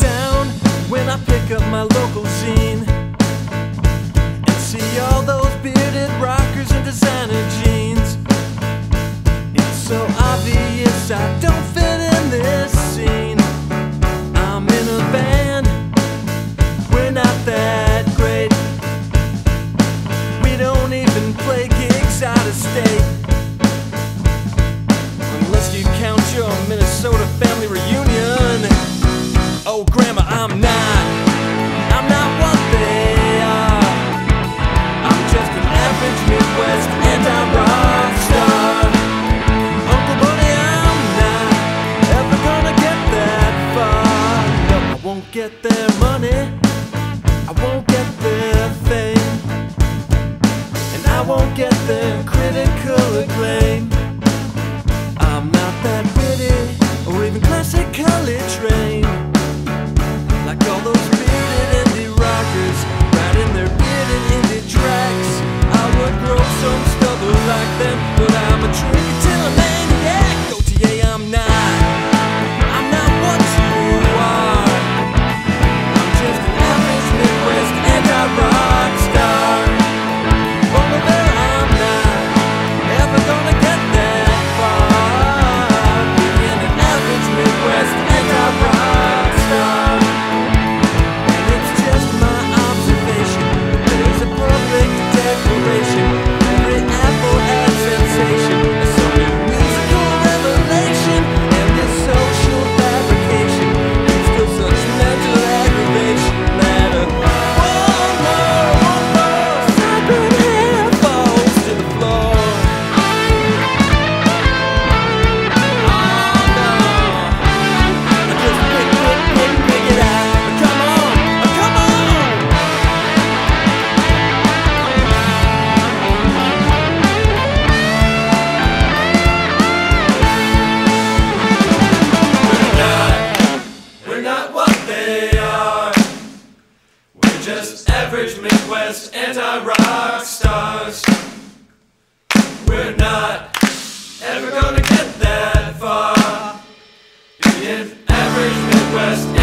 down when I pick up my local zine and see all those bearded rockers in designer jeans. It's so obvious I don't. get their money, I won't get their fame, and I won't get their critical acclaim. I'm not that pretty, or even classically trained, like all those bearded indie rockers riding their bearded indie tracks. I would grow some stubble like them, but I'm a tree. average Midwest anti-rock stars. We're not ever gonna get that far. If average Midwest.